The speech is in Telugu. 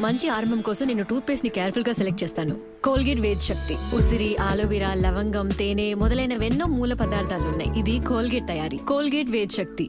మంచి ఆరంభం కోసం నేను టూత్ పేస్ట్ని కేర్ఫుల్గా సెలెక్ట్ చేస్తాను. కోల్గేట్ వేద్ శక్తి ఉసిరి ఆలోవెరా లవంగం తేనె మొదలైనవెన్నో మూల పదార్థాలు ఉన్నాయి ఇది కోల్గేట్ తయారీ. కోల్గేట్ వేద్ శక్తి.